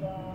Yeah.